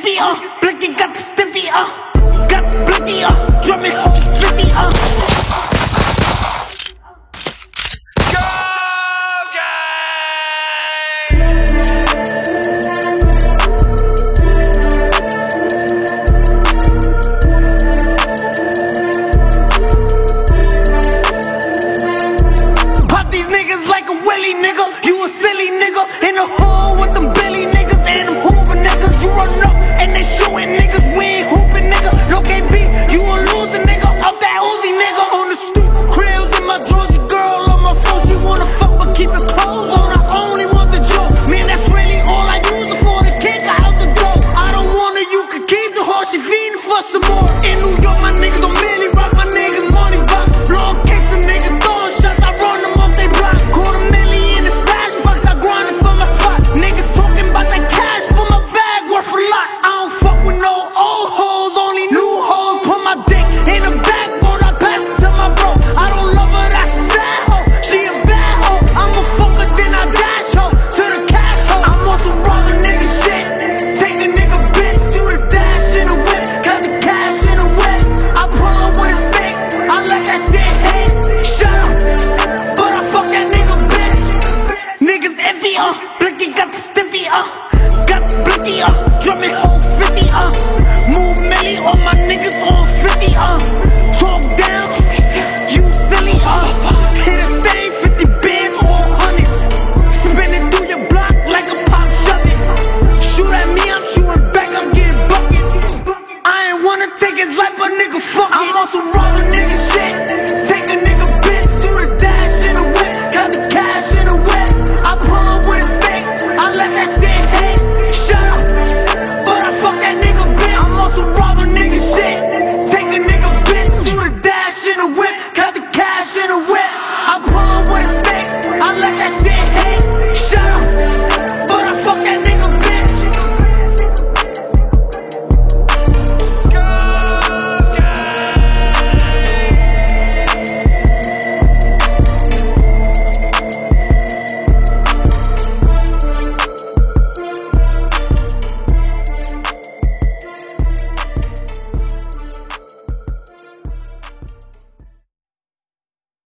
heavier, blicky got stiffier, got uh drumming slickier. Pop these niggas like a willy nigga, you a silly nigga. 50, uh. Drumming on 50, uh. Move Millie, all my niggas on 50, uh. Talk down, you silly, uh. Hit a stain, 50 bands or hundreds. Spin it through your block like a pop shove it. Shoot at me, I'm shooting back, I'm getting buckets. I ain't wanna take his life, but nigga, fuck it. I'm also robbing nigga shit. Take a nigga bitch through the dash in the whip. Got the cash in the whip. I pull up with a stick, I let that shit